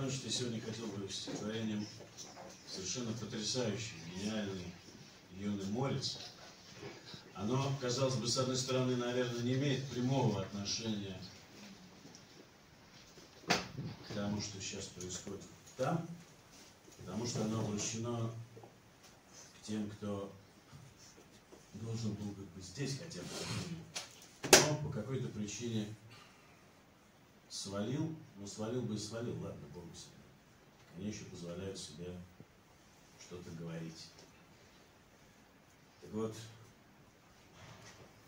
закончить я сегодня хотел бы стихотворением совершенно потрясающий, гениальный юный морец. Оно, казалось бы, с одной стороны, наверное, не имеет прямого отношения к тому, что сейчас происходит там, потому что оно обращено к тем, кто должен был бы здесь хотя бы, но по какой-то причине свалил, ну свалил бы и свалил, ладно, Богу себе. Они еще позволяют себе что-то говорить. Так вот,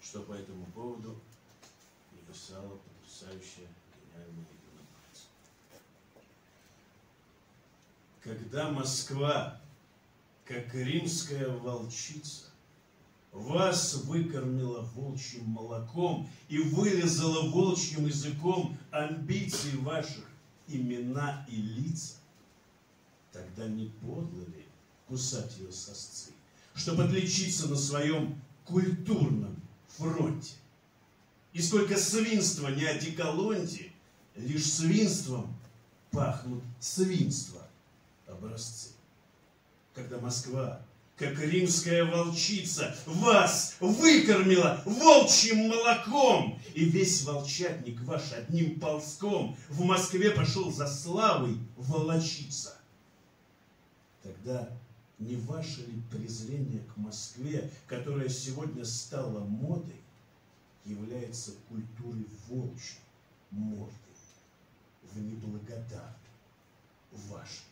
что по этому поводу написала потрясающая гениальная. Когда Москва, как римская волчица, вас выкормила волчьим молоком и вылезала волчьим языком амбиции ваших имена и лица, тогда не подло ли кусать ее сосцы, чтобы отличиться на своем культурном фронте? И сколько свинства не одеколонте, лишь свинством пахнут свинства образцы. Когда Москва как римская волчица, вас выкормила волчьим молоком. И весь волчатник ваш одним ползком в Москве пошел за славой волочиться. Тогда не ваше ли презрение к Москве, которая сегодня стала модой, является культурой волчьей морды в неблагодарной вашей?